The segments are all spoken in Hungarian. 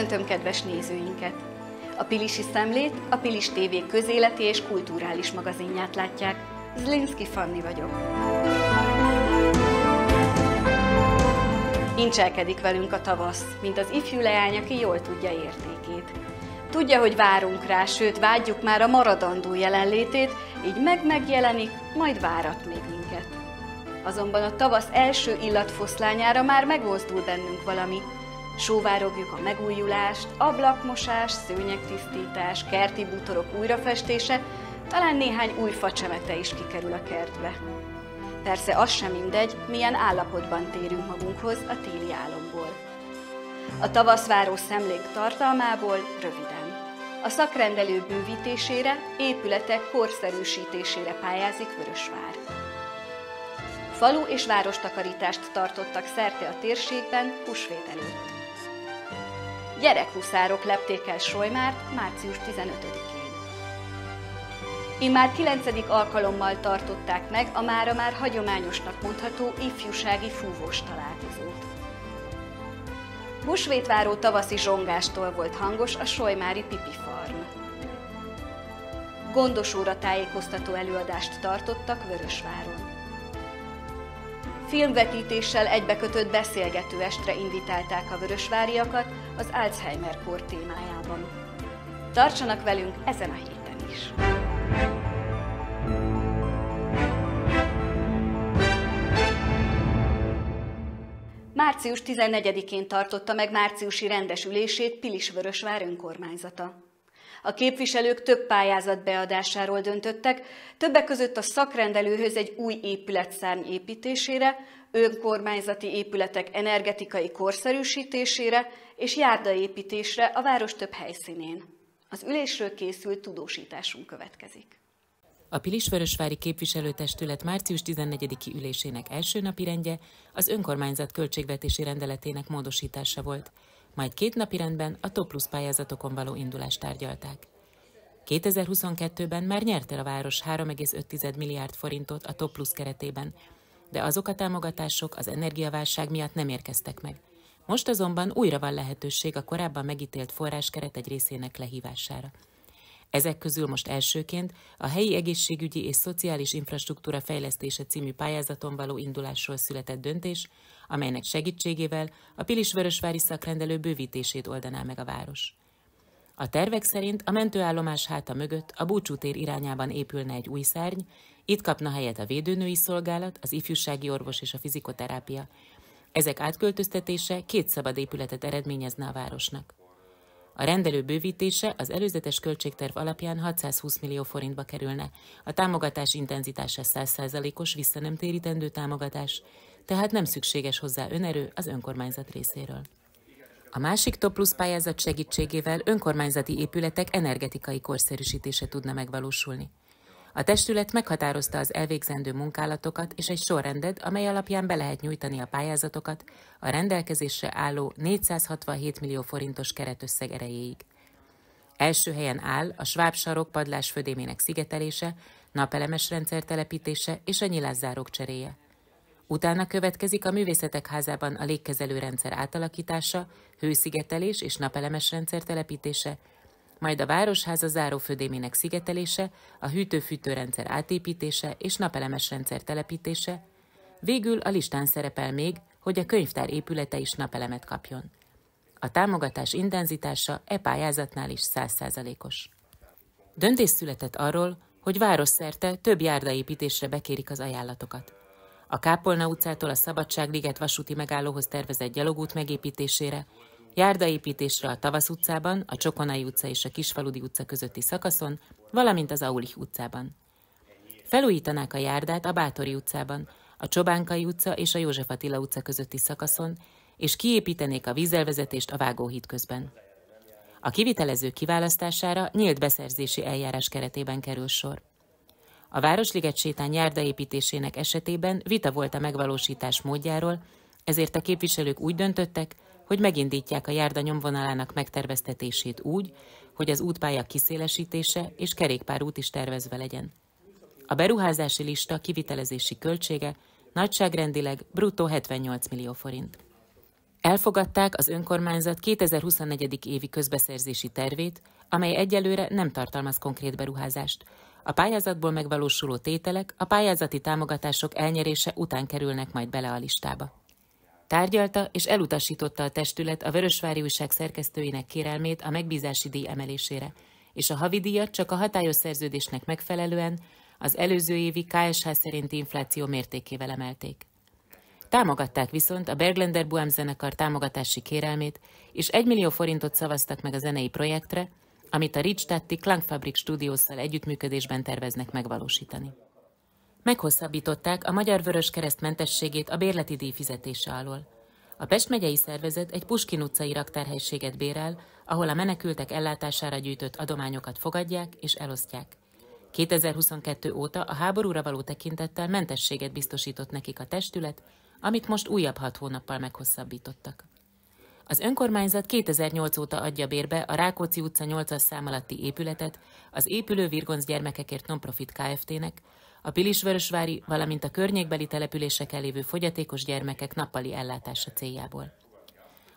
Köszöntöm kedves nézőinket! A Pilisi Szemlét, a Pilis TV közéleti és kulturális magazinját látják. Zlinski Fanni vagyok. Incselkedik velünk a tavasz, mint az ifjú leány, aki jól tudja értékét. Tudja, hogy várunk rá, sőt vágyjuk már a maradandó jelenlétét, így meg-megjelenik, majd várat még minket. Azonban a tavasz első illatfoszlányára már megmozdul bennünk valami, Sóvárogjuk a megújulást, ablakmosás, szőnyegtisztítás, kerti bútorok újrafestése, talán néhány új facsemete is kikerül a kertbe. Persze az sem mindegy, milyen állapotban térünk magunkhoz a téli álomból. A tavaszváró szemlék tartalmából röviden. A szakrendelő bővítésére, épületek korszerűsítésére pályázik Vörösvár. Falu és várostakarítást tartottak szerte a térségben húsvét előtt. Gyerekhuszárok lepték el Solymárt március 15-én. Immár 9. alkalommal tartották meg a mára már hagyományosnak mondható ifjúsági fúvós találkozót. Húsvétváró tavaszi zsongástól volt hangos a Solymári Pipi Farm. Gondos óra tájékoztató előadást tartottak Vörösváron filmvetítéssel egybekötött beszélgető estre invitálták a vörösváriakat az Alzheimer-kor témájában. Tartsanak velünk ezen a héten is! Március 14-én tartotta meg márciusi rendesülését Pilisvörösvár önkormányzata. A képviselők több pályázat beadásáról döntöttek, többek között a szakrendelőhöz egy új épületszárny építésére, önkormányzati épületek energetikai korszerűsítésére és járdaépítésre a város több helyszínén. Az ülésről készült tudósításunk következik. A Pilisvörösvári képviselőtestület március 14-i ülésének első napi rendje az önkormányzat költségvetési rendeletének módosítása volt, majd két napi rendben a top plusz pályázatokon való indulást tárgyalták. 2022-ben már nyerte a város 3,5 milliárd forintot a top plusz keretében, de azok a támogatások az energiaválság miatt nem érkeztek meg. Most azonban újra van lehetőség a korábban megítélt forráskeret egy részének lehívására. Ezek közül most elsőként a helyi egészségügyi és szociális infrastruktúra fejlesztése című pályázaton való indulásról született döntés, amelynek segítségével a Pilisvörösvári szakrendelő bővítését oldaná meg a város. A tervek szerint a mentőállomás háta mögött a búcsútér irányában épülne egy új szárny, itt kapna helyet a védőnői szolgálat, az ifjúsági orvos és a fizikoterápia. Ezek átköltöztetése két szabad épületet eredményezne a városnak. A rendelő bővítése az előzetes költségterv alapján 620 millió forintba kerülne, a támogatás intenzitása 100%-os visszanemtérítendő támogatás, tehát nem szükséges hozzá önerő az önkormányzat részéről. A másik Top Plus pályázat segítségével önkormányzati épületek energetikai korszerűsítése tudna megvalósulni. A testület meghatározta az elvégzendő munkálatokat és egy sorrendet, amely alapján be lehet nyújtani a pályázatokat a rendelkezésre álló 467 millió forintos keretösszeg erejéig. Első helyen áll a Schwab sarok padlás födémének szigetelése, napelemes rendszer telepítése és a nyilászárók cseréje. Utána következik a Művészetek Házában a légkezelő rendszer átalakítása, hőszigetelés és napelemes rendszer telepítése, majd a Városháza zárófödémének szigetelése, a hűtő-fűtőrendszer átépítése és napelemes rendszer telepítése, végül a listán szerepel még, hogy a könyvtár épülete is napelemet kapjon. A támogatás intenzitása e pályázatnál is 100%-os. Döntés született arról, hogy városszerte több járdaépítésre bekérik az ajánlatokat. A Kápolna utcától a Szabadságliget vasúti megállóhoz tervezett gyalogút megépítésére, járdaépítésre a Tavasz utcában, a Csokonai utca és a Kisfaludi utca közötti szakaszon, valamint az Aulich utcában. Felújítanák a járdát a Bátori utcában, a Csobánkai utca és a József Attila utca közötti szakaszon, és kiépítenék a vízelvezetést a Vágóhíd közben. A kivitelező kiválasztására nyílt beszerzési eljárás keretében kerül sor. A Városliget sétány járdaépítésének esetében vita volt a megvalósítás módjáról, ezért a képviselők úgy döntöttek, hogy megindítják a járda nyomvonalának megterveztetését úgy, hogy az útpálya kiszélesítése és kerékpárút is tervezve legyen. A beruházási lista kivitelezési költsége nagyságrendileg bruttó 78 millió forint. Elfogadták az önkormányzat 2024. évi közbeszerzési tervét, amely egyelőre nem tartalmaz konkrét beruházást. A pályázatból megvalósuló tételek a pályázati támogatások elnyerése után kerülnek majd bele a listába. Tárgyalta és elutasította a testület a Vörösvári Újság szerkesztőinek kérelmét a megbízási díj emelésére, és a havidíjat csak a hatályos szerződésnek megfelelően az előző évi KSH szerinti infláció mértékével emelték. Támogatták viszont a Berglender Buám zenekar támogatási kérelmét, és 1 millió forintot szavaztak meg a zenei projektre, amit a Richtatti Klangfabrik stúdiószal együttműködésben terveznek megvalósítani. Meghosszabbították a Magyar Vörös Kereszt mentességét a bérleti díj fizetése alól. A Pest megyei szervezet egy Puskin utcai raktárhelységet bérel, ahol a menekültek ellátására gyűjtött adományokat fogadják és elosztják. 2022 óta a háborúra való tekintettel mentességet biztosított nekik a testület, amit most újabb hat hónappal meghosszabbítottak. Az önkormányzat 2008 óta adja bérbe a Rákóczi utca 8-as szám alatti épületet az épülő Virgonc gyermekekért Nonprofit Kft-nek, a Pilisvörösvári, valamint a környékbeli településeken lévő fogyatékos gyermekek nappali ellátása céljából.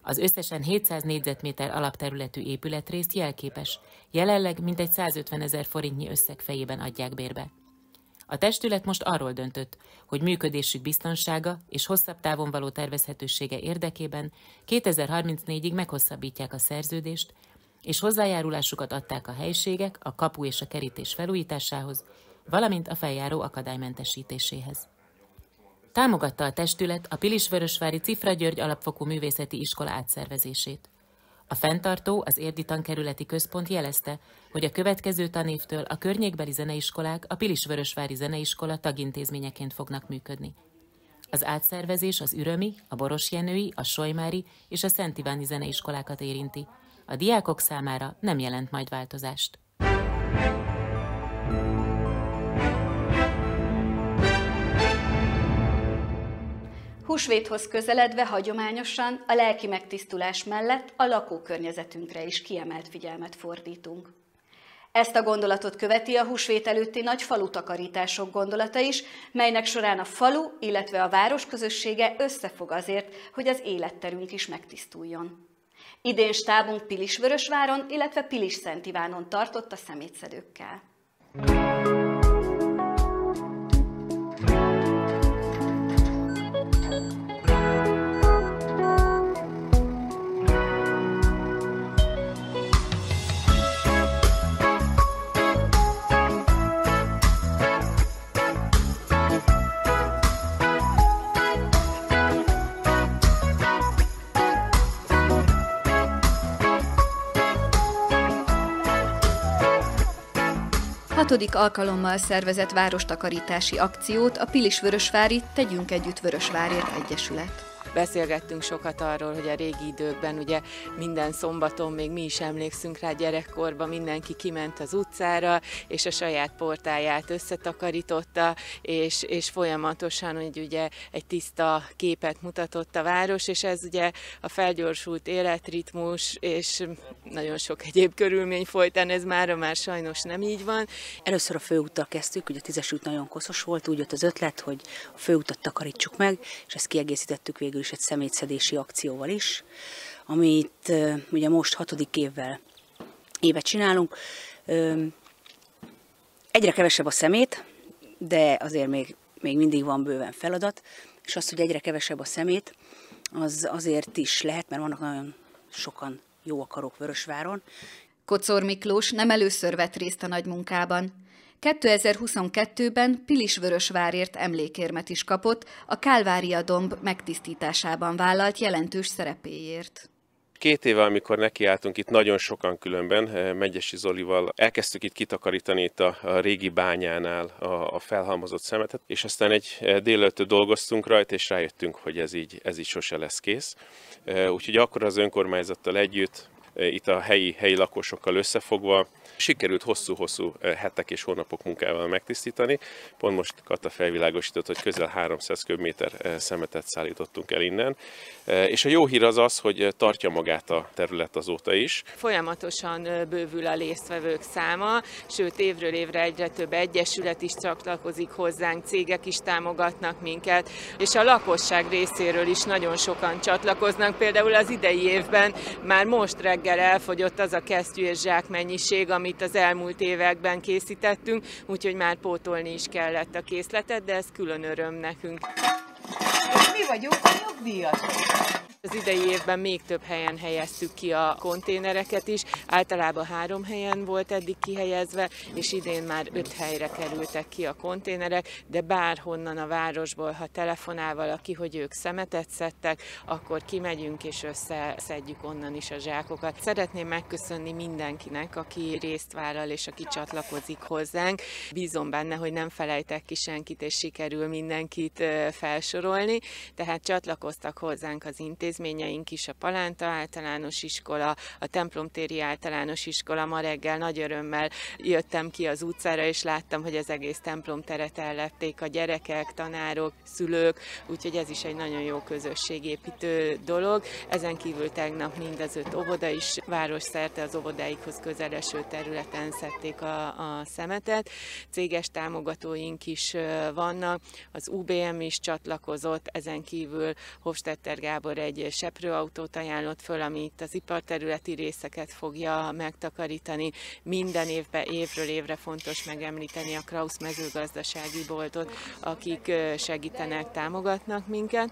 Az összesen 700 négyzetméter alapterületű épületrészt jelképes, jelenleg mintegy 150 ezer forintnyi összeg fejében adják bérbe. A testület most arról döntött, hogy működésük biztonsága és hosszabb távon való tervezhetősége érdekében 2034-ig meghosszabbítják a szerződést, és hozzájárulásukat adták a helységek, a kapu és a kerítés felújításához, valamint a feljáró akadálymentesítéséhez. Támogatta a testület a Pilisvörösvári Cifra György alapfokú művészeti iskola átszervezését. A fenntartó, az Érdi Tankerületi Központ jelezte, hogy a következő tanévtől a környékbeli zeneiskolák a Pilisvörösvári Zeneiskola tagintézményeként fognak működni. Az átszervezés az Ürömi, a Borosjenői, a Sojmári és a Szent Iváni zeneiskolákat érinti. A diákok számára nem jelent majd változást. Húsvéthoz közeledve hagyományosan a lelki megtisztulás mellett a lakókörnyezetünkre is kiemelt figyelmet fordítunk. Ezt a gondolatot követi a húsvét előtti nagy falutakarítások gondolata is, melynek során a falu, illetve a város közössége összefog azért, hogy az életterünk is megtisztuljon. Idén stábunk Pilisvörösváron, illetve Pilis Szent Ivánon tartott a szemétszedőkkel. Hatodik alkalommal szervezett várostakarítási akciót a Pilis-Vörösvári Tegyünk Együtt Vörösvárért Egyesület beszélgettünk sokat arról, hogy a régi időkben ugye minden szombaton még mi is emlékszünk rá gyerekkorban, mindenki kiment az utcára, és a saját portáját összetakarította, és, és folyamatosan hogy ugye egy tiszta képet mutatott a város, és ez ugye a felgyorsult életritmus, és nagyon sok egyéb körülmény folytán ez mára már sajnos nem így van. Először a főúttal kezdtük, ugye a tízes út nagyon koszos volt, úgy jött az ötlet, hogy a főutat takarítsuk meg, és ezt kiegészítettük végül is egy szemétszedési akcióval is, amit ugye most hatodik évvel évet csinálunk. Egyre kevesebb a szemét, de azért még, még mindig van bőven feladat, és az, hogy egyre kevesebb a szemét, az azért is lehet, mert vannak nagyon sokan jó akarok Vörösváron. Kocor Miklós nem először vett részt a nagy munkában. 2022-ben Pilisvörösvárért emlékérmet is kapott, a Kálvária domb megtisztításában vállalt jelentős szerepéért. Két éve, amikor nekiálltunk itt nagyon sokan különben, eh, Megyesi Zolival, elkezdtük itt kitakarítani itt a, a régi bányánál a, a felhalmozott szemetet, és aztán egy eh, délelőtt dolgoztunk rajta, és rájöttünk, hogy ez így, ez így sose lesz kész. Eh, úgyhogy akkor az önkormányzattal együtt itt a helyi, helyi lakosokkal összefogva sikerült hosszú-hosszú hetek és hónapok munkával megtisztítani. Pont most Kata felvilágosított, hogy közel 300 köbméter szemetet szállítottunk el innen. És a jó hír az az, hogy tartja magát a terület azóta is. Folyamatosan bővül a résztvevők száma, sőt évről évre egyre több egyesület is csatlakozik hozzánk, cégek is támogatnak minket, és a lakosság részéről is nagyon sokan csatlakoznak. Például az idei évben már most reggel elfogyott az a kesztyű és zsák mennyiség, amit az elmúlt években készítettünk, úgyhogy már pótolni is kellett a készletet, de ez külön öröm nekünk. Mi vagyunk a nyugdíjasok. Az idei évben még több helyen helyeztük ki a konténereket is, általában három helyen volt eddig kihelyezve, és idén már öt helyre kerültek ki a konténerek, de bárhonnan a városból, ha telefonál valaki, hogy ők szemetet szedtek, akkor kimegyünk és összeszedjük onnan is a zsákokat. Szeretném megköszönni mindenkinek, aki részt vállal és aki csatlakozik hozzánk. Bízom benne, hogy nem felejtek ki senkit, és sikerül mindenkit felsorolni, tehát csatlakoztak hozzánk az intézmények, intézményeink is, a Palánta általános iskola, a Templomtéri általános iskola. Ma reggel nagy örömmel jöttem ki az utcára, és láttam, hogy az egész templomteret ellették a gyerekek, tanárok, szülők, úgyhogy ez is egy nagyon jó közösségépítő dolog. Ezen kívül tegnap mind az öt óvoda is város szerte az óvodáikhoz közeleső területen szedték a, a szemetet. Céges támogatóink is vannak, az UBM is csatlakozott, ezen kívül Hofstetter Gábor egy seprőautót ajánlott föl, ami itt az iparterületi részeket fogja megtakarítani. Minden évben, évről évre fontos megemlíteni a Krausz mezőgazdasági boltot, akik segítenek, támogatnak minket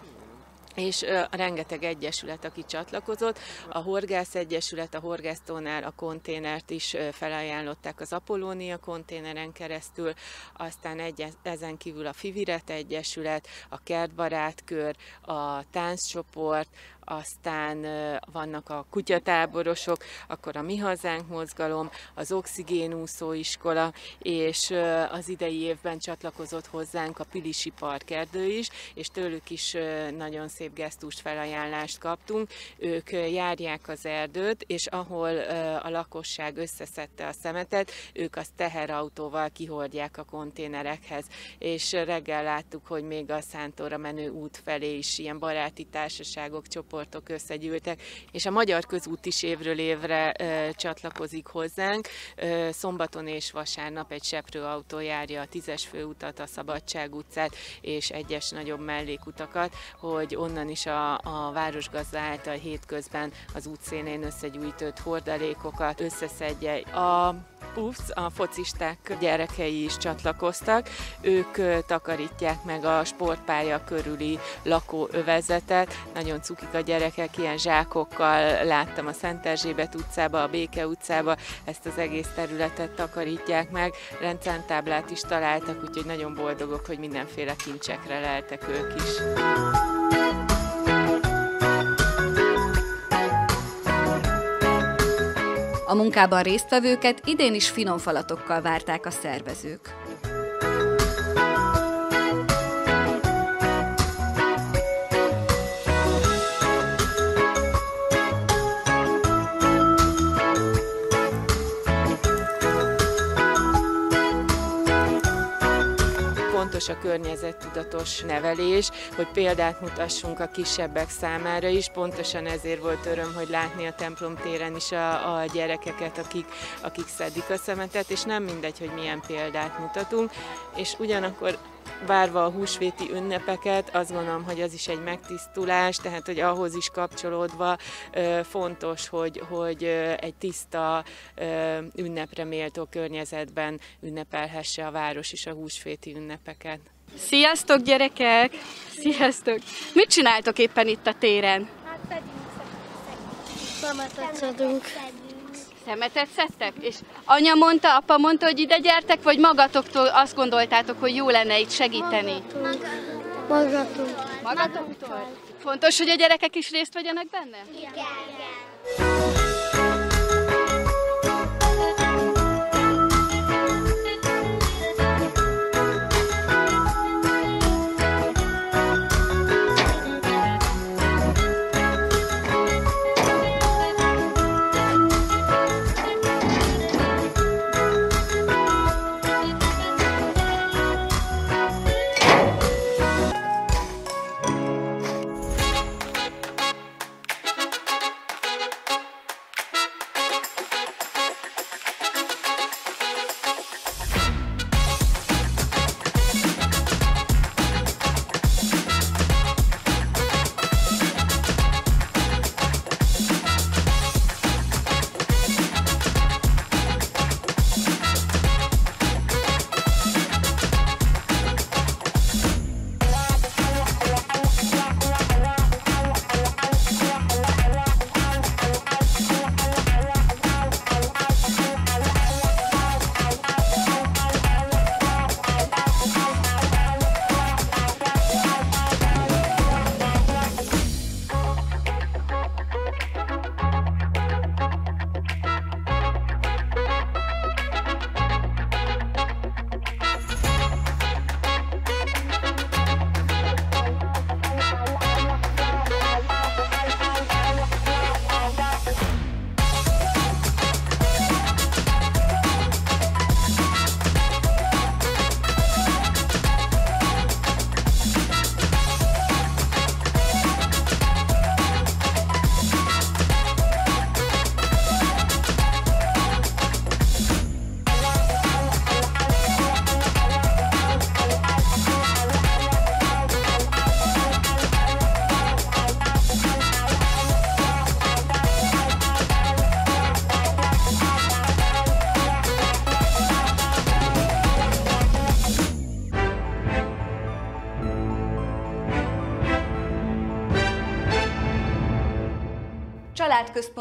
és a rengeteg egyesület, aki csatlakozott. A Horgász Egyesület, a Horgásztónál a konténert is felajánlották az Apollónia konténeren keresztül, aztán egy, ezen kívül a Fiviret Egyesület, a Kertbarátkör, a tánccsoport, aztán vannak a kutyatáborosok, akkor a Mi Hazánk mozgalom, az Oxigénúszó iskola, és az idei évben csatlakozott hozzánk a Pilisi Parkerdő is, és tőlük is nagyon szép gesztust felajánlást kaptunk. Ők járják az erdőt, és ahol a lakosság összeszedte a szemetet, ők azt teherautóval kihordják a konténerekhez. És reggel láttuk, hogy még a Szántóra menő út felé is ilyen baráti társaságok, csoport csoportok összegyűltek, és a Magyar Közút is évről évre ö, csatlakozik hozzánk. Ö, szombaton és vasárnap egy seprőautó járja a tízes főutat, a Szabadság utcát és egyes nagyobb mellékutakat, hogy onnan is a, a városgazda által hétközben az útszénén összegyűjtött hordalékokat összeszedje. A PUFS, a focisták gyerekei is csatlakoztak. Ők takarítják meg a sportpálya körüli lakóövezetet. Nagyon cukik a gyerekek, ilyen zsákokkal láttam a Szent Erzsébet utcába, a Béke utcába, ezt az egész területet takarítják meg. Rendszámtáblát is találtak, úgyhogy nagyon boldogok, hogy mindenféle kincsekre leltek ők is. A munkában résztvevőket idén is finom falatokkal várták a szervezők. Fontos a környezettudatos nevelés, hogy példát mutassunk a kisebbek számára is. Pontosan ezért volt öröm, hogy látni a templom téren is a, a gyerekeket, akik, akik szedik a szemetet, és nem mindegy, hogy milyen példát mutatunk, és ugyanakkor várva a húsvéti ünnepeket, azt gondolom, hogy az is egy megtisztulás, tehát hogy ahhoz is kapcsolódva fontos, hogy, hogy egy tiszta ünnepre méltó környezetben ünnepelhesse a város is a húsvéti ünnepeket. Sziasztok gyerekek! Sziasztok! Mit csináltok éppen itt a téren? Hát szedünk. Szemetet szedtek? És anya mondta, apa mondta, hogy ide gyertek, vagy magatoktól azt gondoltátok, hogy jó lenne itt segíteni? Magatunk. Magatoktól? Fontos, hogy a gyerekek is részt vegyenek benne? Igen.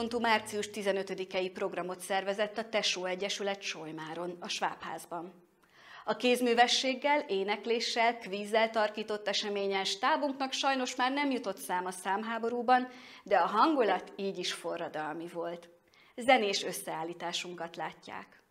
Családközpontú március 15-i programot szervezett a Tesó Egyesület Solymáron, a Svábházban. A kézművességgel, énekléssel, kvízzel tarkított eseményen stábunknak sajnos már nem jutott szám a számháborúban, de a hangulat így is forradalmi volt. Zenés összeállításunkat látják.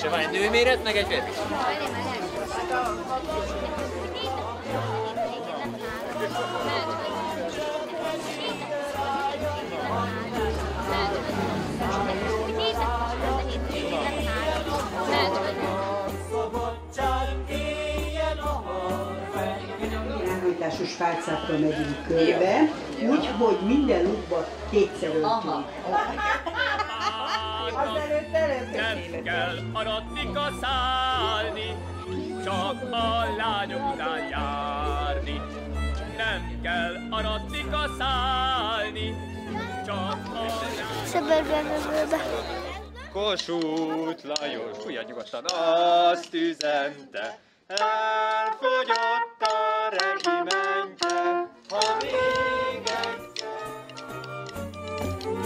Hogy van egy nőméret, meg egy férfi. Elhajtásos pálcákkal megyünk körbe, úgy, hogy minden lukba kétszer öltünk. Azelőtt előbb Nem kell arattika szállni, csak a lányok után járni. Nem kell arattika szállni, csak a Szebedbe, Kossuth Lajos, fújja nyugodtan, azt üzente, elfogyott a regimentje,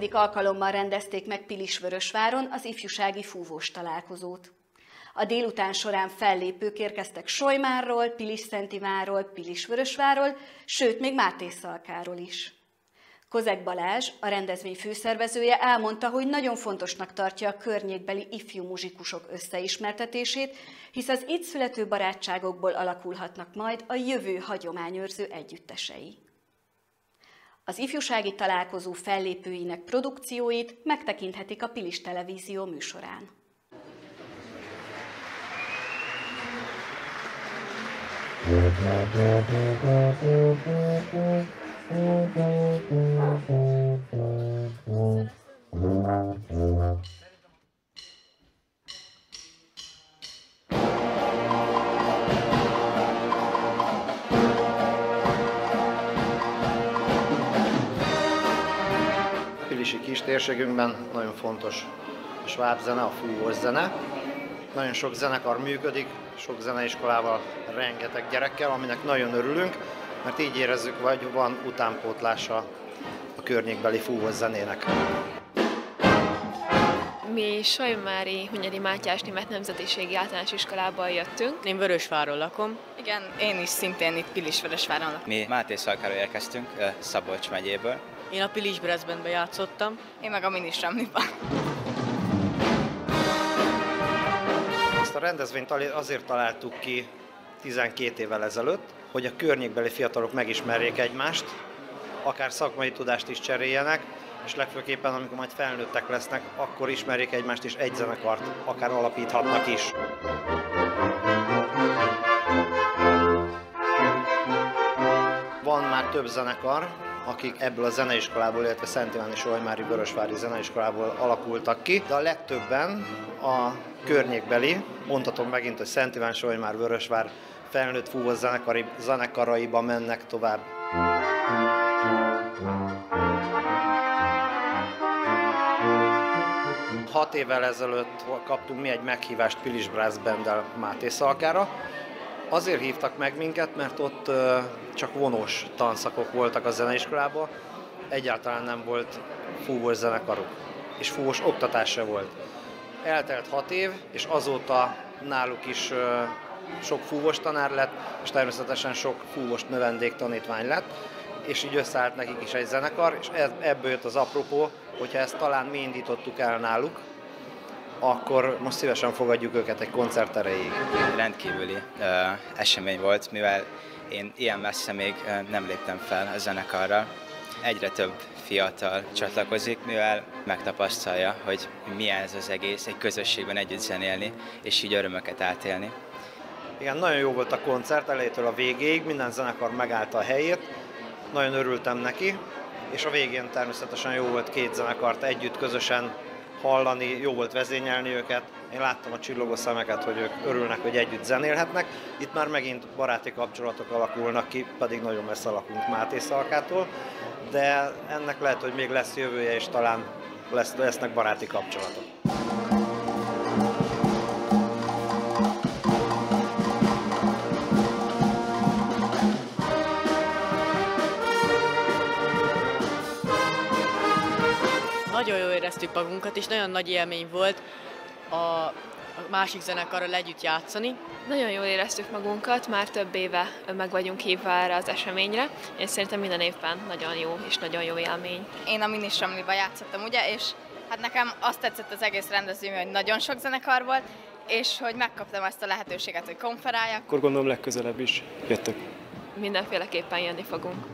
Kilencedik alkalommal rendezték meg Pilisvörösváron az ifjúsági fúvós találkozót. A délután során fellépők érkeztek Solymárról, Pilis-Szentiváról, Pilisvörösváról, sőt, még Mátészalkáról is. Kozek Balázs, a rendezvény főszervezője elmondta, hogy nagyon fontosnak tartja a környékbeli ifjú muzsikusok összeismertetését, hisz az itt születő barátságokból alakulhatnak majd a jövő hagyományőrző együttesei. Az ifjúsági találkozó fellépőinek produkcióit megtekinthetik a Pilis Televízió műsorán. Pilisi kis térségünkben nagyon fontos a sváb zene, a fúvós zene. Nagyon sok zenekar működik, sok zeneiskolával, rengeteg gyerekkel, aminek nagyon örülünk, mert így érezzük, hogy van utánpótlása a környékbeli fúvós zenének. Mi Sajmári Hunyadi Mátyás Német Nemzetiségi Általános Iskolából jöttünk. Én Vörösváron lakom. Igen, én is szintén itt Pilisvörösváron lakom. Mi Máté Szalkáról érkeztünk, Szabolcs megyéből. Én a Pilis Brezbenbe játszottam. Én meg a Minisramniban. Ezt a rendezvényt azért találtuk ki 12 évvel ezelőtt, hogy a környékbeli fiatalok megismerjék egymást, akár szakmai tudást is cseréljenek, és legfőképpen, amikor majd felnőttek lesznek, akkor ismerjék egymást, és egy zenekart akár alapíthatnak is. Van már több zenekar, akik ebből a zeneiskolából, illetve Szent Iván és Olymári Vörösvári zeneiskolából alakultak ki, de a legtöbben a környékbeli, mondhatom megint, hogy Szent Iván, Solymár, Vörösvár felnőtt fúvó zenekari, zenekaraiba mennek tovább. Hat évvel ezelőtt kaptunk mi egy meghívást Pilis Brass Bandel Máté Szalkára. Azért hívtak meg minket, mert ott csak vonós tanszakok voltak a zeneiskolában, egyáltalán nem volt fúvós zenekaruk, és fúvós oktatás volt. Eltelt hat év, és azóta náluk is sok fúvós tanár lett, és természetesen sok fúvós növendék tanítvány lett, és így összeállt nekik is egy zenekar, és ebből jött az apropó, hogyha ezt talán mi indítottuk el náluk, akkor most szívesen fogadjuk őket egy koncert erejéig. Rendkívüli uh, esemény volt, mivel én ilyen messze még uh, nem léptem fel a zenekarra. Egyre több fiatal csatlakozik, mivel megtapasztalja, hogy milyen ez az egész, egy közösségben együtt zenélni, és így örömöket átélni. Igen, nagyon jó volt a koncert elejétől a végéig, minden zenekar megállta a helyét, nagyon örültem neki, és a végén természetesen jó volt két zenekart együtt, közösen hallani, jó volt vezényelni őket. Én láttam a csillogó szemeket, hogy ők örülnek, hogy együtt zenélhetnek. Itt már megint baráti kapcsolatok alakulnak ki, pedig nagyon messze alakunk Máté Szalkától, de ennek lehet, hogy még lesz jövője, és talán lesz, lesznek baráti kapcsolatok. Éreztük magunkat, és nagyon nagy élmény volt a másik zenekarral együtt játszani. Nagyon jól éreztük magunkat, már több éve meg vagyunk hívva erre az eseményre, és szerintem minden évben nagyon jó és nagyon jó élmény. Én a Minisramliba játszottam, ugye, és hát nekem azt tetszett az egész rendezvény, hogy nagyon sok zenekar volt, és hogy megkaptam ezt a lehetőséget, hogy konferáljak. Akkor gondolom legközelebb is jöttök. Mindenféleképpen jönni fogunk.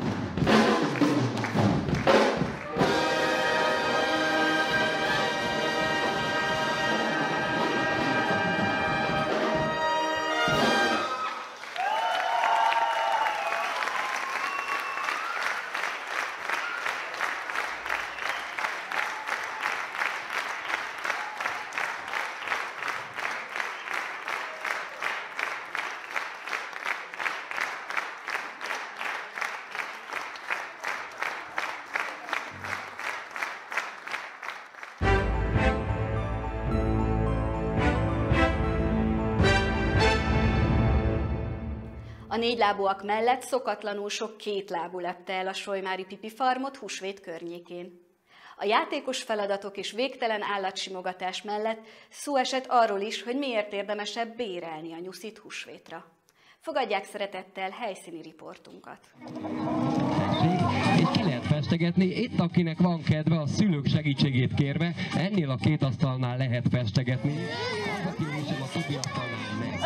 Négylábúak mellett szokatlanul sok kétlábú lepte el a Solymári Pipi farmot húsvét környékén. A játékos feladatok és végtelen állatsimogatás mellett szó esett arról is, hogy miért érdemesebb bérelni a nyuszit húsvétra. Fogadják szeretettel helyszíni riportunkat. És ki lehet festegetni, itt akinek van kedve, a szülők segítségét kérve, ennél a két asztalnál lehet festegetni. Az, aki a többi asztalnál meg.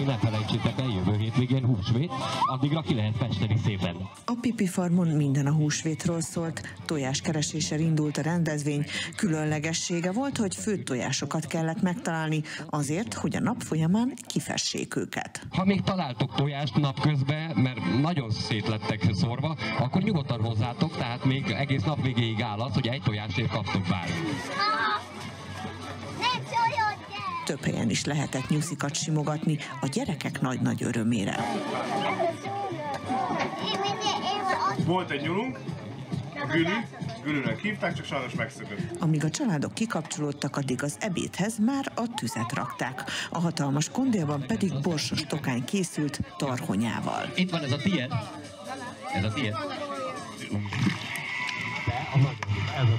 Festeni ne felejtsétek el, jövő hétvégén húsvét, addigra ki lehet festeni szépen. A Pipi Farmon minden a húsvétról szólt, tojáskereséssel indult a rendezvény. Különlegessége volt, hogy főtt tojásokat kellett megtalálni azért, hogy a nap folyamán kifessék őket. Ha még találtok tojást napközben, mert nagyon szétlettek szorva, akkor nyugodtan hozzátok, tehát még egész nap végéig áll az, hogy egy tojásért kaptok bármit. Több helyen is lehetett nyuszikat simogatni a gyerekek nagy-nagy örömére. Volt egy nyulunk, a Gülü, Gülünek hívták, csak sajnos megszökött. Amíg a családok kikapcsolódtak, addig az ebédhez már a tüzet rakták. A hatalmas kondélban pedig borsos tokány készült tarhonyával. Itt van ez a tiéd. Ez a tiéd. Ez a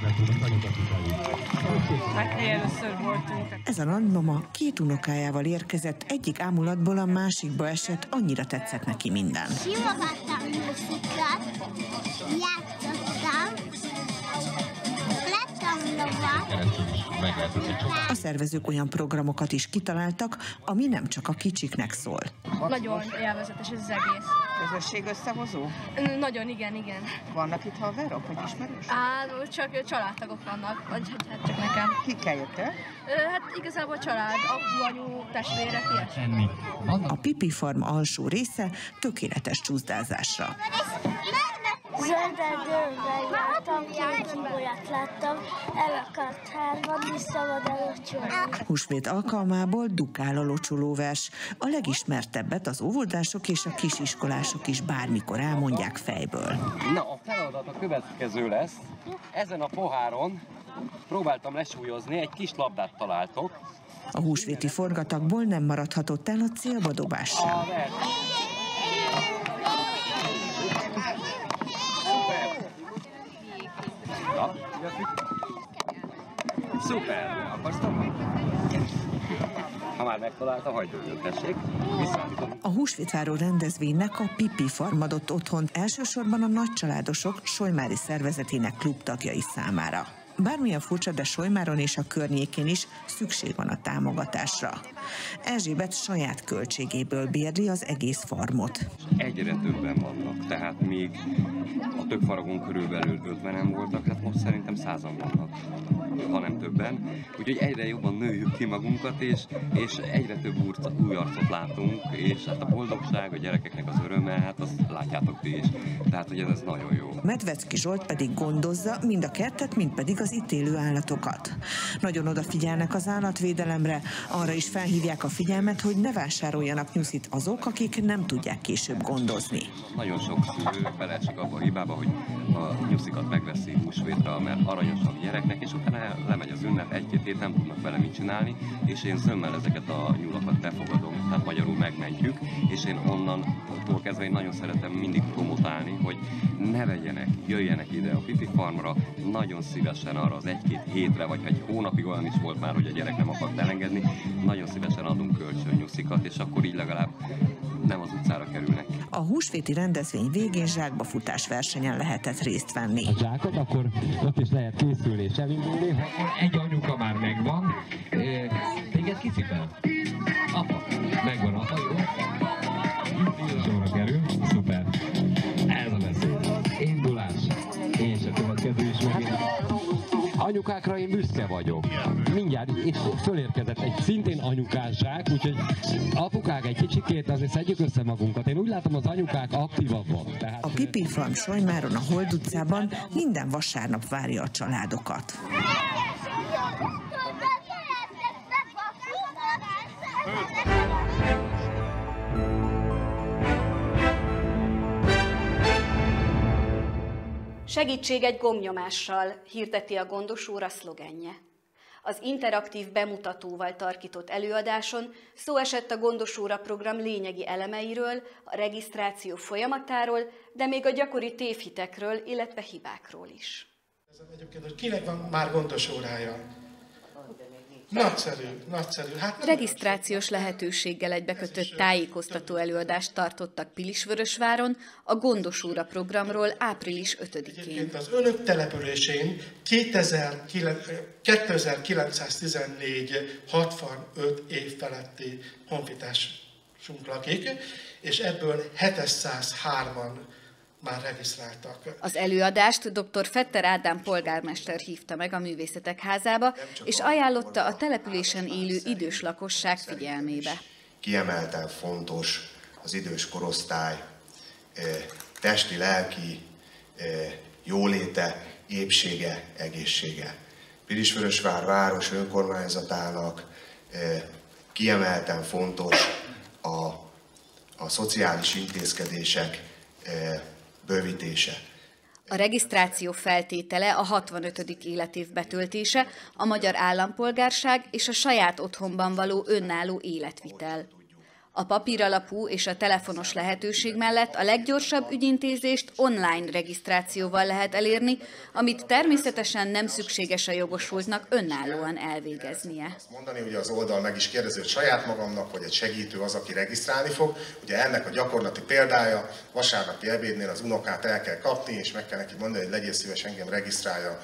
Hát először voltunk. Ez a nagymama két unokájával érkezett, egyik ámulatból a másikba esett, annyira tetszett neki minden. Simogattam muszikat, játszottam. A szervezők olyan programokat is kitaláltak, ami nem csak a kicsiknek szól. Nagyon élvezetes ez az egész. Közösség összehozó? Nagyon, igen, igen. Vannak itt haverok, vagy ismerős? Á, csak családtagok vannak, vagy hát- hát csak nekem. Kikkel jöttél? Ö, Hát igazából család, apu, anyu, testvérek, ilyesmi. A Pipi Farm alsó része tökéletes csúszdázásra. Zöld erdőben jártam, két golyát láttam, el akart hárman, szabad előcsölni. Húsvét alkalmából dukál a locsolóvers. A legismertebbet az óvodások és a kisiskolások is bármikor elmondják fejből. Na, a feladat a következő lesz. Ezen a poháron próbáltam lesúlyozni, egy kis labdát találtok. A húsvéti forgatagból nem maradhatott el a célba dobás sem. A vers. Na, Szuper! Akarsz tovább? Ha már megtalálta, hagyd dőljön, tessék. A húsvétváró rendezvénynek a Pipi Farm adott otthont elsősorban a nagycsaládosok Solymári szervezetének klubtagjai számára. Bármilyen furcsa, de Solymáron és a környékén is szükség van a támogatásra. Erzsébet saját költségéből bérli az egész farmot. Egyre többen vannak, tehát még a több faragon körülbelül 50-en voltak, hát most szerintem százan vannak, ha nem többen. Úgyhogy egyre jobban nőjük ki magunkat, és, és egyre több úr, új arcot látunk, és hát a boldogság, a gyerekeknek az öröme, hát azt látjátok ti is. Tehát, hogy ez, ez nagyon jó. Medvecki Zsolt pedig gondozza mind a kertet, mind pedig az itt élő állatokat. Nagyon odafigyelnek az állatvédelemre, arra is felhívják a figyelmet, hogy ne vásároljanak nyuszit azok, akik nem tudják később gondozni. Nagyon sok szülő beleesik abba hibába, hogy a nyuszikat megveszi húsvétra, mert aranyos a gyereknek, és utána lemegy az ünnep, egy-két hét nem tudnak vele mit csinálni, és én zömmel ezeket a nyulakat befogadom, tehát magyarul megmentjük, és én onnan kezdve én nagyon szeretem mindig promotálni, hogy ne vegyenek, jöjjenek ide a Pipi Farmra, nagyon szívesen arra az egy-két hétre, vagy egy hónapig olyan is volt már, hogy a gyerek nem akart elengedni, nagyon szívesen adunk kölcsön nyuszikat, és akkor így legalább nem az utcára kerülnek. A húsvéti rendezvény végén zsákba futás versenyen lehetett részt venni. A zsákot, akkor ott is lehet készülni és elindulni. Egy anyuka már megvan, eh, téged kicipel? Apa, megvan apa, jó? Anyukákra én büszke vagyok. Mindjárt itt fölérkezett egy szintén anyukás zsák, úgyhogy apukák egy kicsikét azért szedjük össze magunkat. Én úgy látom, az anyukák aktívabbak. Tehát A Pipi Farm Solymáron a Hold utcában minden vasárnap várja a családokat. Segítség egy gomnyomással hirdeti a gondos úr a szlogenje. Az interaktív bemutatóval tarkított előadáson szó esett a Gondos Óra program lényegi elemeiről, a regisztráció folyamatáról, de még a gyakori tévhitekről, illetve hibákról is. Egyébként, hogy kinek van már gondos órája? Nagyszerű, nagyszerű. Hát Regisztrációs lehetőséggel egybekötött tájékoztató előadást tartottak Pilisvörösváron a Gondos Óra programról április 5-én. Egyébként az önök településén 2009 2914 65 év feletti honfitársunk lakik, és ebből 703-an már regisztráltak. Az előadást dr. Fetter Ádám polgármester hívta meg a Művészetek Házába, és ajánlotta a településen élő idős lakosság figyelmébe. Kiemelten fontos az idős korosztály eh, testi, lelki eh, jóléte, épsége, egészsége. Pirisvörösvár város önkormányzatának eh, kiemelten fontos a, a szociális intézkedések bővítése. A regisztráció feltétele a 65. életév betöltése, a magyar állampolgárság és a saját otthonban való önálló életvitel. A papíralapú és a telefonos lehetőség mellett a leggyorsabb ügyintézést online regisztrációval lehet elérni, amit természetesen nem szükséges a jogosultnak önállóan elvégeznie. Mondani, ugye az oldal meg is kérdezi, hogy saját magamnak, vagy egy segítő az, aki regisztrálni fog. Ugye ennek a gyakorlati példája, vasárnapi ebédnél az unokát el kell kapni, és meg kell neki mondani, hogy legyél szíves, engem regisztrálja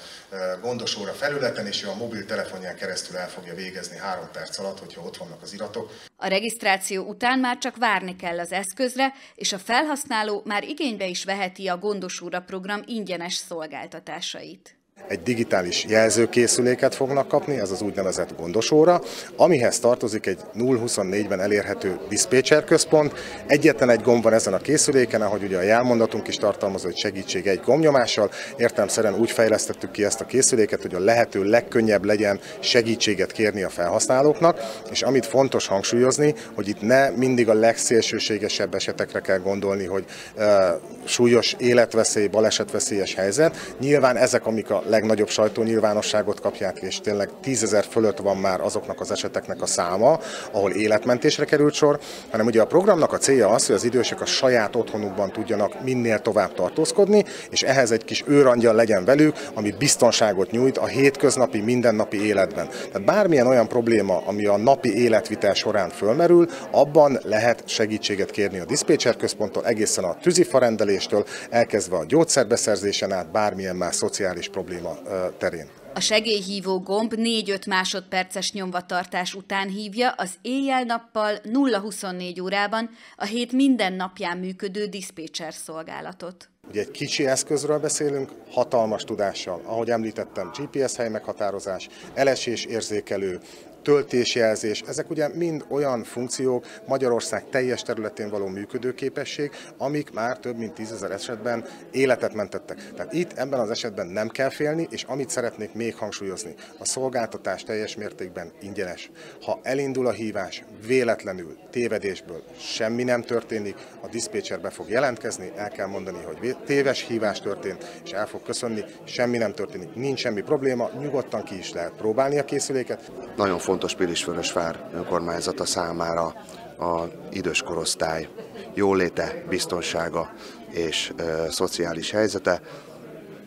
gondosóra felületen, és ő a mobiltelefonján keresztül el fogja végezni három perc alatt, hogyha ott vannak az iratok. A regisztráció után már csak várni kell az eszközre, és a felhasználó már igénybe is veheti a Gondosúra program ingyenes szolgáltatásait egy digitális jelzőkészüléket fognak kapni, ez az úgynevezett gondosóra, amihez tartozik egy 024-ben elérhető diszpécser központ. Egyetlen egy gomb van ezen a készüléken, ahogy ugye a jelmondatunk is tartalmaz, hogy segítség egy gombnyomással. Értelmszerűen úgy fejlesztettük ki ezt a készüléket, hogy a lehető legkönnyebb legyen segítséget kérni a felhasználóknak, és amit fontos hangsúlyozni, hogy itt ne mindig a legszélsőségesebb esetekre kell gondolni, hogy e, súlyos életveszély, balesetveszélyes helyzet. Nyilván ezek, amik a legnagyobb sajtónyilvánosságot kapják, és tényleg tízezer fölött van már azoknak az eseteknek a száma, ahol életmentésre került sor, hanem ugye a programnak a célja az, hogy az idősek a saját otthonukban tudjanak minél tovább tartózkodni, és ehhez egy kis őrangyal legyen velük, ami biztonságot nyújt a hétköznapi, mindennapi életben. Tehát bármilyen olyan probléma, ami a napi életvitel során fölmerül, abban lehet segítséget kérni a diszpécser központtól, egészen a tűzifarendeléstől, elkezdve a gyógyszerbeszerzésen át bármilyen más szociális probléma probléma terén. A segélyhívó gomb 4-5 másodperces nyomvatartás után hívja az éjjel-nappal 0-24 órában a hét minden napján működő diszpécser szolgálatot. Ugye egy kicsi eszközről beszélünk, hatalmas tudással, ahogy említettem, GPS hely meghatározás, elesés érzékelő, töltésjelzés, ezek ugye mind olyan funkciók, Magyarország teljes területén való működőképesség, amik már több mint tízezer esetben életet mentettek. Tehát itt ebben az esetben nem kell félni, és amit szeretnék még hangsúlyozni, a szolgáltatás teljes mértékben ingyenes. Ha elindul a hívás véletlenül, tévedésből, semmi nem történik, a diszpécser be fog jelentkezni, el kell mondani, hogy téves hívás történt, és el fog köszönni, semmi nem történik, nincs semmi probléma, nyugodtan ki is lehet próbálni a készüléket. Nagyon fontos Pilisvörösvár önkormányzata számára a idős korosztály jóléte, biztonsága és e, szociális helyzete.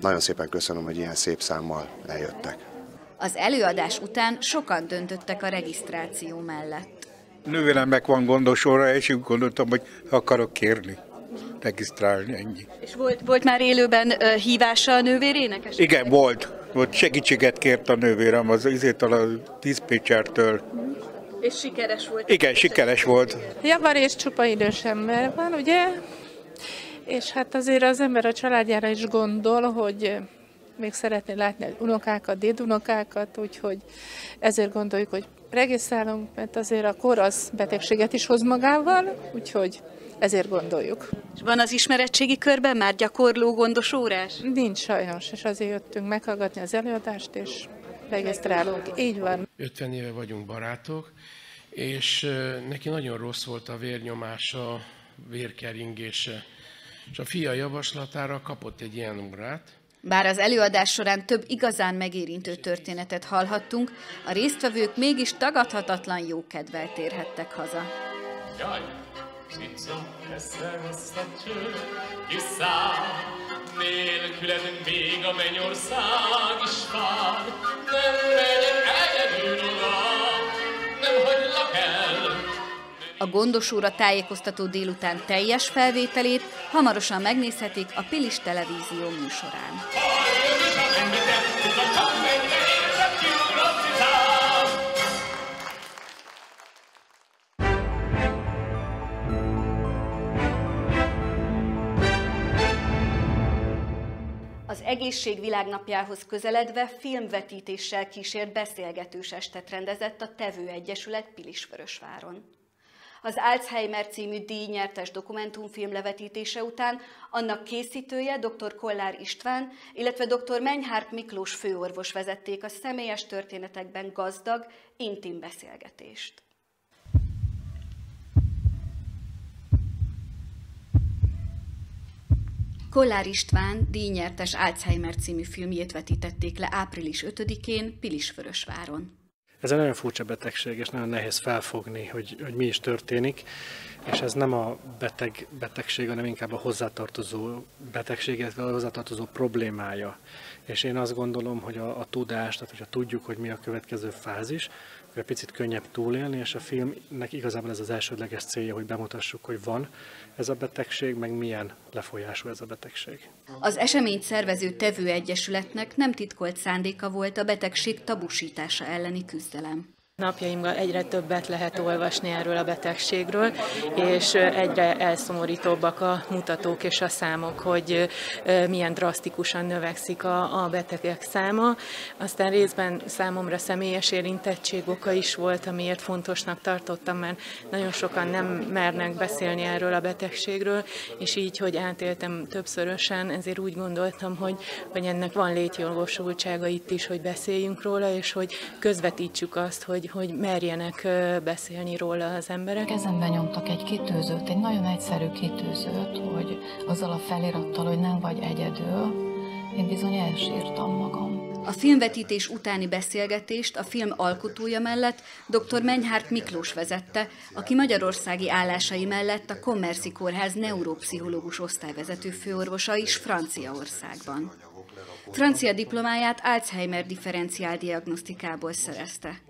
Nagyon szépen köszönöm, hogy ilyen szép számmal eljöttek. Az előadás után sokan döntöttek a regisztráció mellett. Nővéremnek van gondosóra, és úgy gondoltam, hogy akarok kérni regisztrálni, ennyi. És volt, volt már élőben uh, hívása a nővérének? Esetleg? Igen, volt. Volt segítséget kért a nővérem az izétől a diszpécsertől. És sikeres volt? Igen, sikeres volt. Javar és csupa idős ember van, ugye? És hát azért az ember a családjára is gondol, hogy még szeretné látni unokákat, dédunokákat, úgyhogy ezért gondoljuk, hogy regisztrálunk, mert azért a kor az betegséget is hoz magával, úgyhogy ezért gondoljuk. És van az ismeretségi körben már gyakorló gondos órás? Nincs sajnos, és azért jöttünk meghallgatni az előadást, és regisztrálunk. Így van. 50 éve vagyunk barátok, és neki nagyon rossz volt a vérnyomása, vérkeringése. És a fia javaslatára kapott egy ilyen órát, bár az előadás során több igazán megérintő történetet hallhattunk, a résztvevők mégis tagadhatatlan jókedvel térhettek haza. Jaj, nélküled még a mennyország is vár. Nem megyek egyedül oda, nem hagylak el. A Gondosóra tájékoztató délután teljes felvételét hamarosan megnézhetik a Pilis Televízió műsorán. Az Egészség Világnapjához közeledve filmvetítéssel kísért beszélgetős estet rendezett a Tevő Egyesület Pilisvörösváron. Az Alzheimer című díjnyertes dokumentumfilm levetítése után annak készítője dr. Kollár István, illetve dr. Menyhárt Miklós főorvos vezették a személyes történetekben gazdag, intim beszélgetést. Kollár István díjnyertes Alzheimer című filmjét vetítették le április 5-én Pilisvörösváron. Ez egy nagyon furcsa betegség, és nagyon nehéz felfogni, hogy, hogy mi is történik, és ez nem a beteg betegség, hanem inkább a hozzátartozó betegség, illetve a hozzátartozó problémája. És én azt gondolom, hogy a, a tudást, tehát hogyha tudjuk, hogy mi a következő fázis, egy picit könnyebb túlélni, és a filmnek igazából ez az elsődleges célja, hogy bemutassuk, hogy van ez a betegség, meg milyen lefolyású ez a betegség. Az eseményt szervező tevő egyesületnek nem titkolt szándéka volt a betegség tabusítása elleni küzdelem. Napjaimban egyre többet lehet olvasni erről a betegségről, és egyre elszomorítóbbak a mutatók és a számok, hogy milyen drasztikusan növekszik a, betegek száma. Aztán részben számomra személyes érintettség oka is volt, amiért fontosnak tartottam, mert nagyon sokan nem mernek beszélni erről a betegségről, és így, hogy átéltem többszörösen, ezért úgy gondoltam, hogy, hogy ennek van létjogosultsága itt is, hogy beszéljünk róla, és hogy közvetítsük azt, hogy hogy merjenek beszélni róla az emberek. Kezemben nyomtak egy kitűzőt, egy nagyon egyszerű kitűzőt, hogy azzal a felirattal, hogy nem vagy egyedül, én bizony elsírtam magam. A filmvetítés utáni beszélgetést a film alkotója mellett dr. Menyhárt Miklós vezette, aki magyarországi állásai mellett a Kommerszi Kórház neuropszichológus osztályvezető főorvosa is Franciaországban. Francia diplomáját Alzheimer differenciál diagnosztikából szerezte.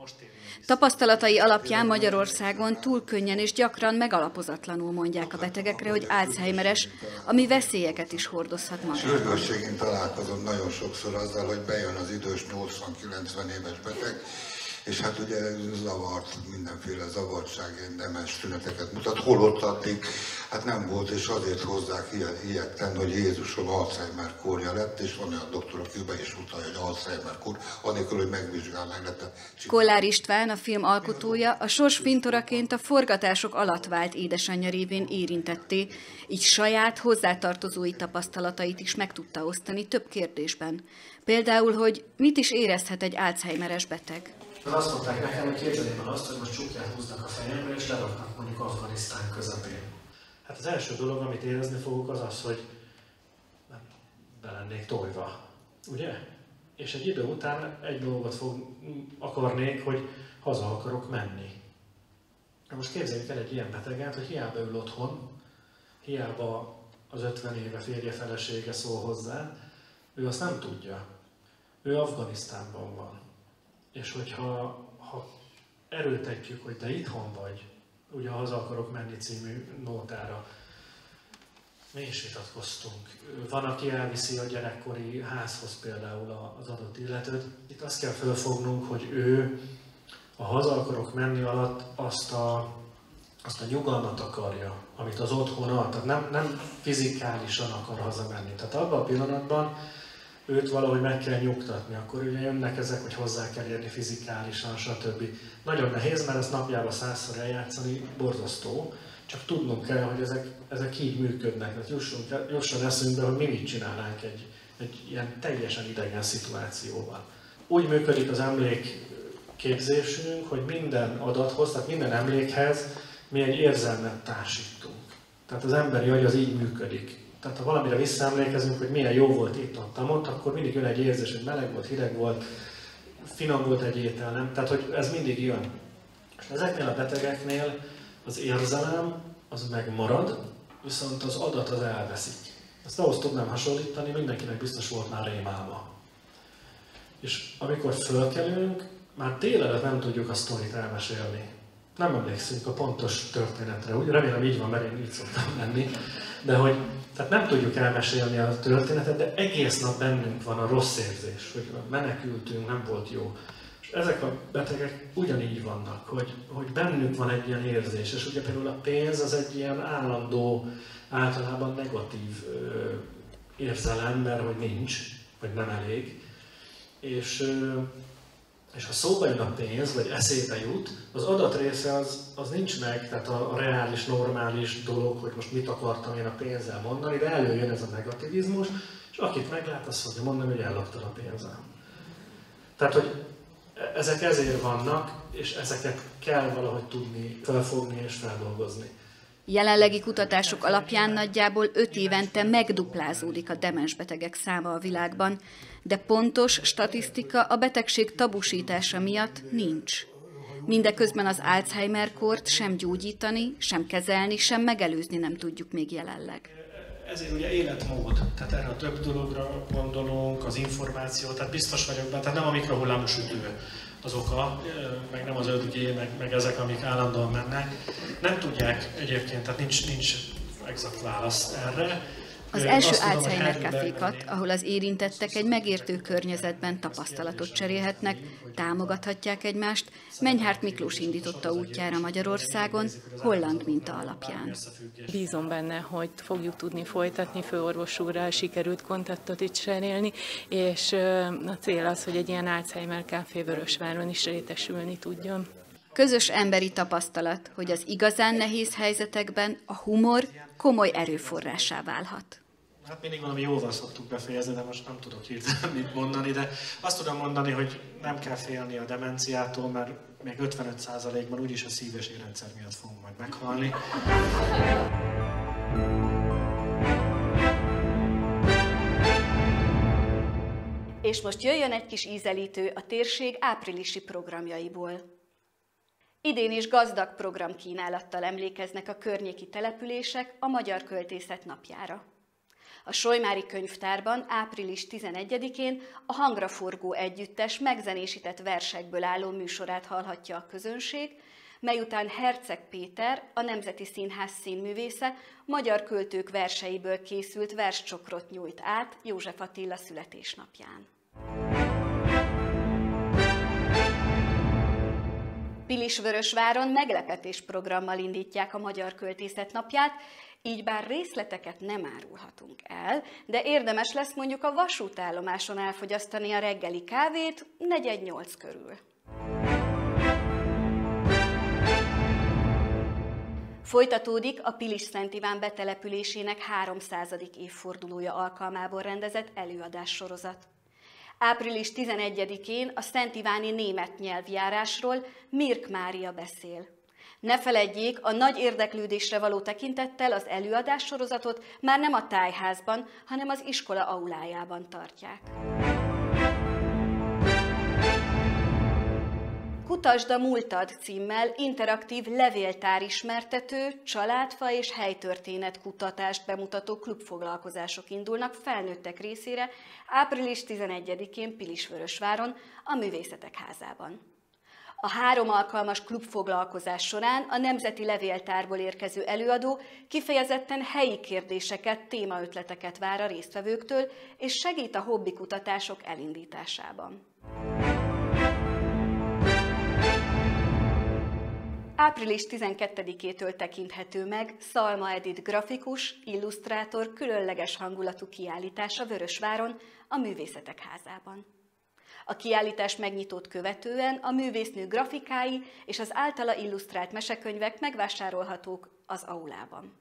Tapasztalatai alapján Magyarországon túl könnyen és gyakran megalapozatlanul mondják a betegekre, hogy Alzheimeres, ami veszélyeket is hordozhat magában. Sürgősségén találkozom nagyon sokszor azzal, hogy bejön az idős 80-90 éves beteg, és hát ugye zavart, mindenféle zavartság, demens tüneteket mutat, holott addig hát nem volt, és azért hozzák ilyetten, hogy Jézusom Alzheimer kórja lett, és van olyan doktor, aki be is utalja, hogy Alzheimer kór, anélkül, hogy megvizsgálnák. Lett Kollár István, a film alkotója, a sors fintoraként a forgatások alatt vált édesanyja révén érintetté, így saját hozzátartozói tapasztalatait is meg tudta osztani több kérdésben. Például, hogy mit is érezhet egy Alzheimeres beteg. Azt mondták nekem, hogy képzeljék el azt, hogy most csukját húznak a fejemre, és leraknak mondjuk Afganisztán közepén. Hát az első dolog, amit érezni fogok, az az, hogy nem belennék tojva. Ugye? És egy idő után egy dolgot fog, akarnék, hogy haza akarok menni. Na most képzeljük el egy ilyen beteget, hogy hiába ül otthon, hiába az 50 éve férje felesége szól hozzá, ő azt nem tudja. Ő Afganisztánban van. És hogyha ha erőltetjük, hogy te itthon vagy, ugye Haza akarok menni című nótára, mi is vitatkoztunk. Van, aki elviszi a gyerekkori házhoz például az adott illetőt. Itt azt kell felfognunk, hogy ő a haza akarok menni alatt azt a, azt a nyugalmat akarja, amit az otthon ad. Tehát nem, nem fizikálisan akar hazamenni. Tehát abban a pillanatban őt valahogy meg kell nyugtatni, akkor ugye jönnek ezek, hogy hozzá kell érni fizikálisan, stb. Nagyon nehéz, mert ezt napjában százszor eljátszani borzasztó, csak tudnunk kell, hogy ezek, ezek így működnek, mert jussunk, jusson eszünkbe, hogy mi mit csinálnánk egy, egy ilyen teljesen idegen szituációban. Úgy működik az emlékképzésünk, hogy minden adathoz, tehát minden emlékhez mi egy érzelmet társítunk. Tehát az emberi agy az így működik tehát ha valamire visszaemlékezünk, hogy milyen jó volt itt, ott, ott, akkor mindig jön egy érzés, hogy meleg volt, hideg volt, finom volt egy étel, nem? Tehát, hogy ez mindig jön. És ezeknél a betegeknél az érzelem az megmarad, viszont az adat az elveszik. Ezt ahhoz tudnám hasonlítani, mindenkinek biztos volt már rémálma. És amikor fölkelünk, már délelőtt nem tudjuk a sztorit elmesélni. Nem emlékszünk a pontos történetre, úgy remélem így van, mert én így szoktam lenni, de hogy tehát nem tudjuk elmesélni a történetet, de egész nap bennünk van a rossz érzés, hogy menekültünk, nem volt jó. És ezek a betegek ugyanígy vannak, hogy, hogy bennük van egy ilyen érzés, és ugye például a pénz az egy ilyen állandó, általában negatív ö, érzelem, mert hogy nincs, vagy nem elég. És ö, és ha szóba jön a pénz, vagy eszébe jut, az adat része az, az nincs meg, tehát a, a reális, normális dolog, hogy most mit akartam én a pénzzel mondani, de előjön ez a negativizmus, és akit meglát, azt fogja mondani, hogy elloptad a pénzem. Tehát, hogy ezek ezért vannak, és ezeket kell valahogy tudni felfogni és feldolgozni. Jelenlegi kutatások alapján nagyjából 5 évente megduplázódik a demensbetegek száma a világban, de pontos statisztika a betegség tabusítása miatt nincs. Mindeközben az Alzheimer-kort sem gyógyítani, sem kezelni, sem megelőzni nem tudjuk még jelenleg. Ezért ugye életmód, tehát erre a több dologra gondolunk, az információ, tehát biztos vagyok benne, tehát nem a mikrohullámos ütő az oka, meg nem az 5G, meg, meg ezek, amik állandóan mennek. Nem tudják egyébként, tehát nincs, nincs exakt válasz erre. Az első Alzheimer kafékat, ahol az érintettek egy megértő környezetben tapasztalatot cserélhetnek, támogathatják egymást, Menyhárt Miklós indította útjára Magyarországon, holland minta alapján. Bízom benne, hogy fogjuk tudni folytatni, főorvos úrral sikerült kontaktot itt cserélni, és a cél az, hogy egy ilyen Alzheimer kávé Vörösváron is rétesülni tudjon. Közös emberi tapasztalat, hogy az igazán nehéz helyzetekben a humor komoly erőforrásá válhat. Hát mindig valami jóval szoktuk befejezni, de most nem tudok hirtelen mit mondani, de azt tudom mondani, hogy nem kell félni a demenciától, mert még 55%-ban úgyis a szív- és érrendszer miatt fogunk majd meghalni. És most jöjjön egy kis ízelítő a térség áprilisi programjaiból. Idén is gazdag programkínálattal emlékeznek a környéki települések a Magyar Költészet napjára. A Solymári Könyvtárban április 11-én a Hangraforgó Együttes megzenésített versekből álló műsorát hallhatja a közönség, mely után Herceg Péter, a Nemzeti Színház színművésze, magyar költők verseiből készült verscsokrot nyújt át József Attila születésnapján. Pilisvörösváron meglepetés programmal indítják a Magyar Költészet napját, így bár részleteket nem árulhatunk el, de érdemes lesz mondjuk a vasútállomáson elfogyasztani a reggeli kávét 4-8 körül. Folytatódik a Pilis Szent Iván betelepülésének 300. évfordulója alkalmából rendezett előadás sorozat. Április 11-én a Szent Iváni német nyelvjárásról Mirk Mária beszél. Ne feledjék, a nagy érdeklődésre való tekintettel az előadás sorozatot már nem a tájházban, hanem az iskola aulájában tartják. Kutasd a múltad címmel interaktív levéltár ismertető, családfa és helytörténet kutatást bemutató klubfoglalkozások indulnak felnőttek részére április 11-én Pilisvörösváron, a Művészetek Házában. A három alkalmas klubfoglalkozás során a Nemzeti Levéltárból érkező előadó kifejezetten helyi kérdéseket, témaötleteket vár a résztvevőktől, és segít a hobbi kutatások elindításában. Április 12-től tekinthető meg Szalma Edith grafikus, illusztrátor különleges hangulatú kiállítása Vörösváron, a Művészetek Házában. A kiállítás megnyitót követően a művésznő grafikái és az általa illusztrált mesekönyvek megvásárolhatók az aulában.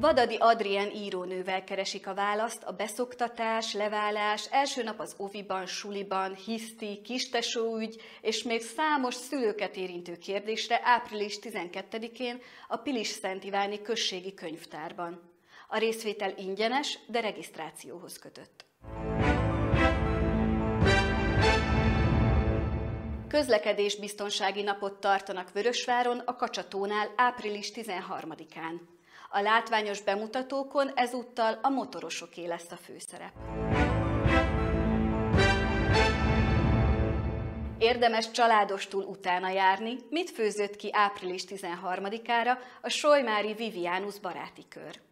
Vadadi Adrien írónővel keresik a választ a beszoktatás, leválás, első nap az oviban, suliban, hiszti, kistesóügy és még számos szülőket érintő kérdésre április 12-én a Pilis Szent Iváni községi könyvtárban. A részvétel ingyenes, de regisztrációhoz kötött. Közlekedésbiztonsági napot tartanak Vörösváron a Kacsatónál április 13-án. A látványos bemutatókon ezúttal a motorosoké lesz a főszerep. Érdemes családostul utána járni, mit főzött ki április 13-ára a Solymári Vivianus baráti kör.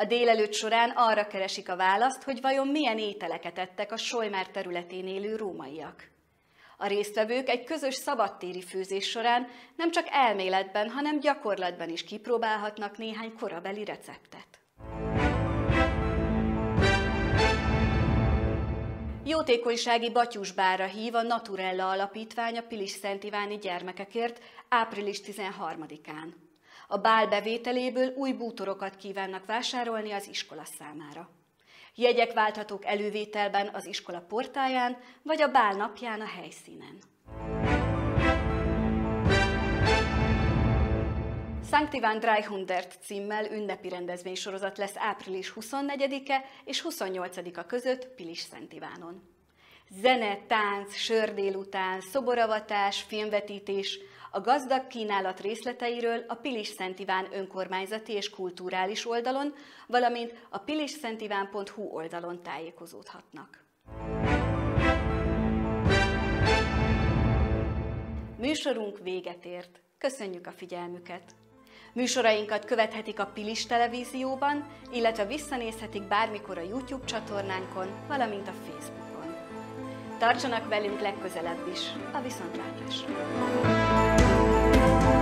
A délelőtt során arra keresik a választ, hogy vajon milyen ételeket ettek a Solymár területén élő rómaiak. A résztvevők egy közös szabadtéri főzés során nem csak elméletben, hanem gyakorlatban is kipróbálhatnak néhány korabeli receptet. Jótékonysági batyusbára hív a Naturella Alapítvány a Pilis Szent Iváni gyermekekért április 13-án. A bál bevételéből új bútorokat kívánnak vásárolni az iskola számára. Jegyek válthatók elővételben az iskola portáján, vagy a bál napján a helyszínen. Sankt Iván 300 címmel ünnepi rendezvénysorozat lesz április 24-e és 28-a között Pilis Szent Ivánon. Zene, tánc, sör délután, szoboravatás, filmvetítés, a gazdag kínálat részleteiről a Pilis Szent Iván önkormányzati és kulturális oldalon, valamint a pilisszentiván.hu oldalon tájékozódhatnak. Műsorunk véget ért. Köszönjük a figyelmüket! Műsorainkat követhetik a Pilis televízióban, illetve visszanézhetik bármikor a YouTube csatornánkon, valamint a Facebookon. Tartsanak velünk legközelebb is, a viszontlátásra! Thank you.